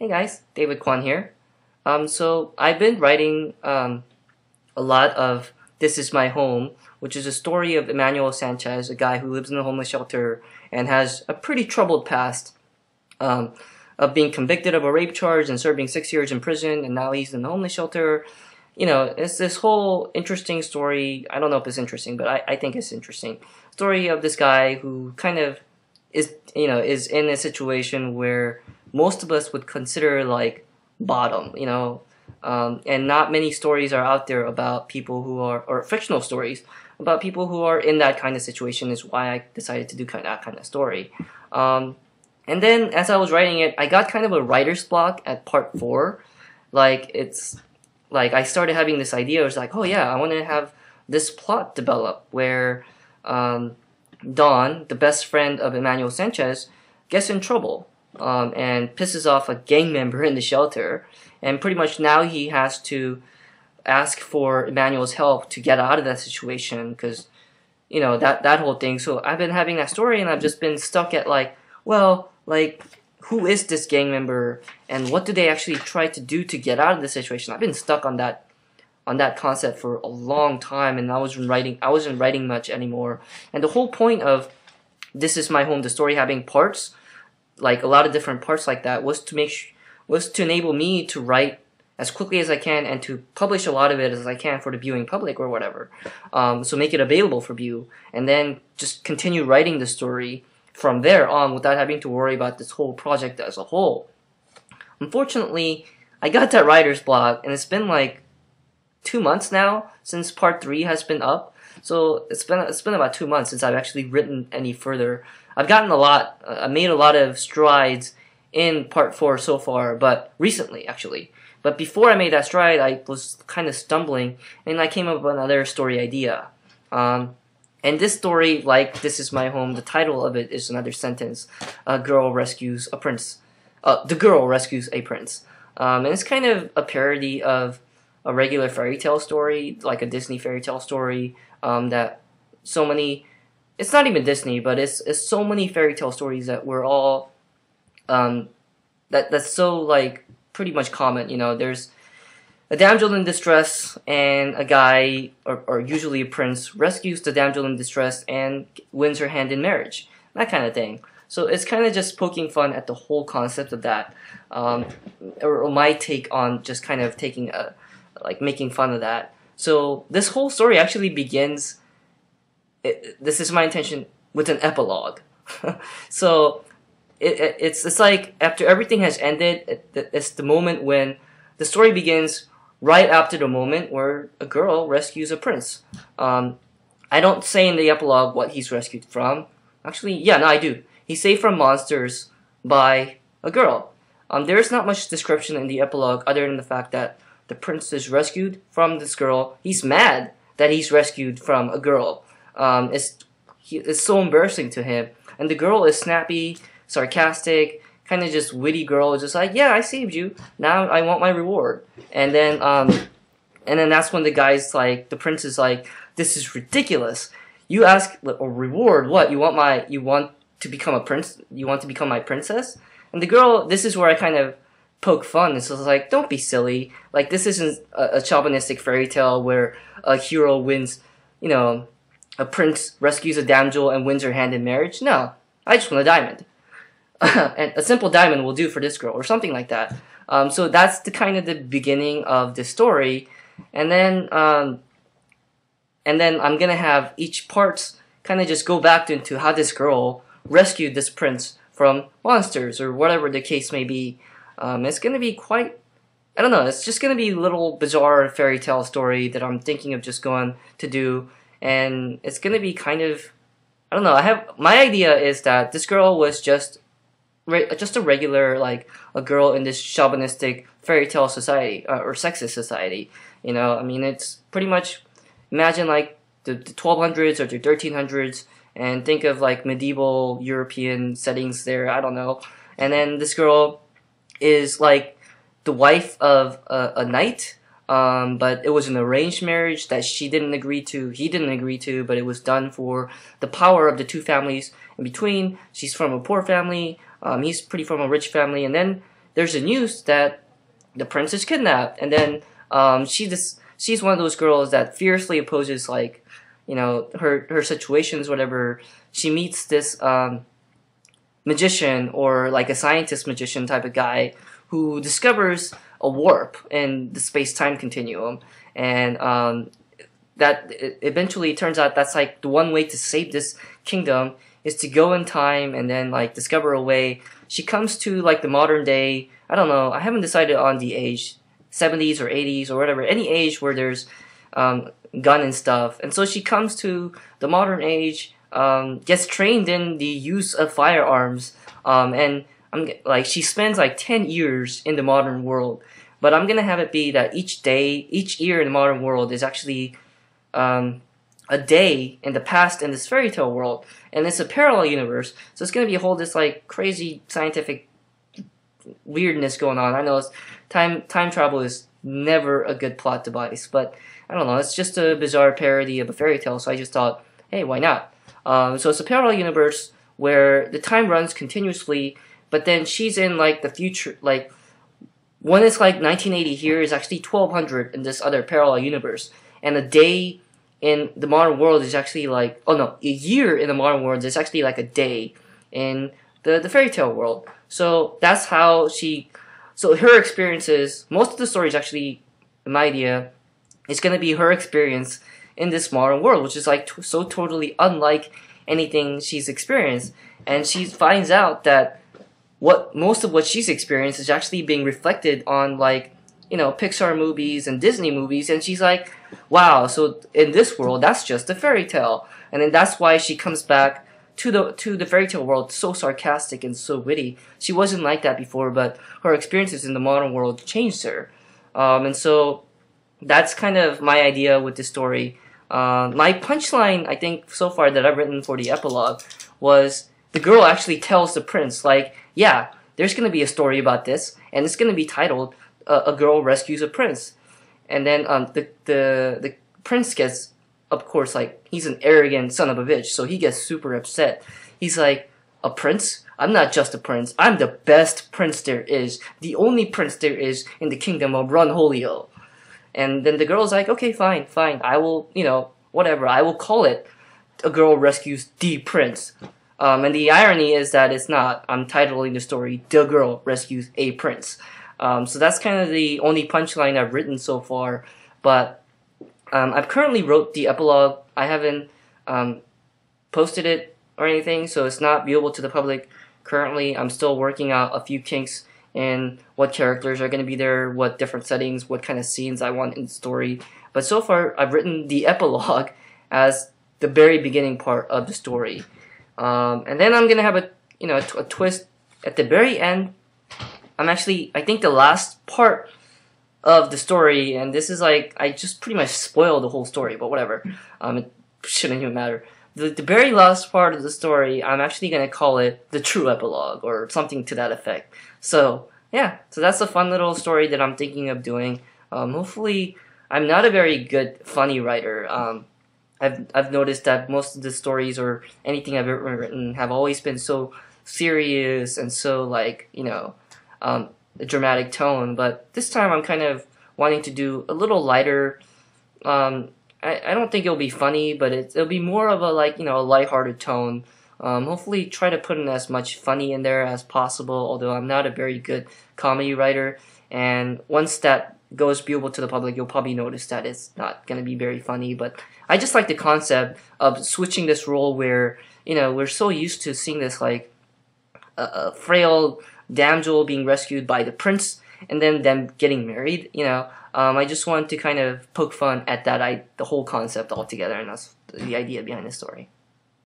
Hey guys, David Kwon here. Um, so I've been writing um, a lot of This Is My Home, which is a story of Emmanuel Sanchez, a guy who lives in a homeless shelter and has a pretty troubled past um, of being convicted of a rape charge and serving six years in prison, and now he's in the homeless shelter. You know, it's this whole interesting story. I don't know if it's interesting, but I, I think it's interesting. Story of this guy who kind of is, you know, is in a situation where most of us would consider like bottom, you know, um, and not many stories are out there about people who are, or fictional stories about people who are in that kind of situation. Is why I decided to do kind of that kind of story. Um, and then as I was writing it, I got kind of a writer's block at part four. Like it's like I started having this idea. It was like, oh yeah, I want to have this plot develop where um, Don, the best friend of Emmanuel Sanchez, gets in trouble um, and pisses off a gang member in the shelter. And pretty much now he has to ask for Emmanuel's help to get out of that situation because, you know, that, that whole thing. So I've been having that story and I've just been stuck at like, well, like, who is this gang member and what do they actually try to do to get out of the situation? I've been stuck on that on that concept for a long time and I wasn't writing I wasn't writing much anymore. And the whole point of this is my home the story having parts like a lot of different parts like that was to make sh- was to enable me to write as quickly as I can and to publish a lot of it as I can for the viewing public or whatever. Um, so make it available for view and then just continue writing the story from there on without having to worry about this whole project as a whole. Unfortunately, I got that writer's block and it's been like two months now since part three has been up. So it's been it's been about two months since I've actually written any further. I've gotten a lot. Uh, I made a lot of strides in part four so far, but recently actually. But before I made that stride, I was kind of stumbling, and I came up with another story idea. Um, and this story, like This Is My Home, the title of it is another sentence. A girl rescues a prince. Uh, the girl rescues a prince. Um, and it's kind of a parody of a regular fairy tale story, like a Disney fairy tale story um, that so many. It's not even Disney, but it's it's so many fairy tale stories that we're all um, that that's so like pretty much common. You know, there's a damsel in distress and a guy, or, or usually a prince, rescues the damsel in distress and wins her hand in marriage. That kind of thing. So it's kind of just poking fun at the whole concept of that, um, or, or my take on just kind of taking a like making fun of that. So this whole story actually begins. It, this is my intention with an epilogue. so it, it, it's it's like after everything has ended, it, it's the moment when the story begins right after the moment where a girl rescues a prince. Um, I don't say in the epilogue what he's rescued from. Actually, yeah, no, I do. He's saved from monsters by a girl. Um, there is not much description in the epilogue other than the fact that the prince is rescued from this girl. He's mad that he's rescued from a girl. Um, it's, he, it's so embarrassing to him. And the girl is snappy, sarcastic, kind of just witty girl, just like, yeah, I saved you. Now I want my reward. And then, um, and then that's when the guy's like, the prince is like, this is ridiculous. You ask a reward, what? You want my, you want to become a prince? You want to become my princess? And the girl, this is where I kind of poke fun. And so it's just like, don't be silly. Like, this isn't a, a chauvinistic fairy tale where a hero wins, you know, a prince rescues a damsel and wins her hand in marriage. No, I just want a diamond. and a simple diamond will do for this girl, or something like that. Um, so that's the kind of the beginning of the story, and then um, and then I'm gonna have each parts kind of just go back into how this girl rescued this prince from monsters or whatever the case may be. Um, it's gonna be quite I don't know. It's just gonna be a little bizarre fairy tale story that I'm thinking of just going to do, and it's gonna be kind of I don't know. I have my idea is that this girl was just just a regular like a girl in this chauvinistic fairy tale society uh, or sexist society. You know, I mean, it's pretty much imagine like the, the 1200s or the 1300s and think of like medieval European settings there. I don't know. And then this girl is like the wife of a, a knight. Um, but it was an arranged marriage that she didn't agree to, he didn't agree to, but it was done for the power of the two families in between. She's from a poor family, um, he's pretty from a rich family, and then there's a news that the prince is kidnapped, and then um, she just she's one of those girls that fiercely opposes like you know her her situations, whatever. She meets this um, magician or like a scientist magician type of guy who discovers a warp in the space time continuum, and um, that eventually turns out that's like the one way to save this kingdom is to go in time and then like discover a way. She comes to like the modern day. I don't know. I haven't decided on the age, 70s or 80s or whatever. Any age where there's um, gun and stuff. And so she comes to the modern age, um, gets trained in the use of firearms, um, and I'm like she spends like 10 years in the modern world. But I'm gonna have it be that each day, each year in the modern world is actually um, a day in the past in this fairy tale world, and it's a parallel universe. So it's gonna be a whole this like crazy scientific weirdness going on. I know time time travel is never a good plot device, but I don't know. It's just a bizarre parody of a fairy tale. So I just thought, hey, why not? Um, so it's a parallel universe where the time runs continuously, but then she's in like the future, like when it's like 1980 here is actually 1200 in this other parallel universe, and a day in the modern world is actually like oh no, a year in the modern world is actually like a day in the the fairy tale world. So that's how she. So her experiences, most of the story is actually, my idea, is going to be her experience in this modern world, which is like t- so totally unlike anything she's experienced. And she finds out that what most of what she's experienced is actually being reflected on like you know Pixar movies and Disney movies, and she's like, wow, so in this world that's just a fairy tale, and then that's why she comes back to the to the fairy tale world so sarcastic and so witty. She wasn't like that before, but her experiences in the modern world changed her, um, and so that's kind of my idea with the story. Uh, my punchline, I think, so far that I've written for the epilogue was the girl actually tells the prince, like, yeah, there's gonna be a story about this, and it's gonna be titled uh, "A Girl Rescues a Prince," and then um, the the the prince gets, of course, like he's an arrogant son of a bitch, so he gets super upset. He's like, "A prince? I'm not just a prince. I'm the best prince there is, the only prince there is in the kingdom of Runholio." And then the girl's like, okay, fine, fine. I will, you know, whatever. I will call it A Girl Rescues the Prince. Um, and the irony is that it's not. I'm titling the story The Girl Rescues a Prince. Um, so that's kind of the only punchline I've written so far. But um, I've currently wrote the epilogue. I haven't um, posted it or anything, so it's not viewable to the public currently. I'm still working out a few kinks and what characters are going to be there, what different settings, what kind of scenes I want in the story. But so far, I've written the epilogue as the very beginning part of the story, um, and then I'm gonna have a you know a, a twist at the very end. I'm actually I think the last part of the story, and this is like I just pretty much spoiled the whole story, but whatever. Um, it shouldn't even matter. The, the very last part of the story, I'm actually gonna call it the true epilogue or something to that effect. So yeah, so that's a fun little story that I'm thinking of doing. Um, hopefully, I'm not a very good funny writer. Um, I've I've noticed that most of the stories or anything I've ever written have always been so serious and so like you know um, a dramatic tone. But this time I'm kind of wanting to do a little lighter. Um, I, I don't think it'll be funny, but it, it'll be more of a like you know a lighthearted tone. Um, hopefully, try to put in as much funny in there as possible. Although I'm not a very good comedy writer, and once that goes viewable to the public, you'll probably notice that it's not going to be very funny. But I just like the concept of switching this role where you know we're so used to seeing this like a, a frail damsel being rescued by the prince and then them getting married. You know, um, I just want to kind of poke fun at that I the whole concept altogether, and that's the idea behind the story.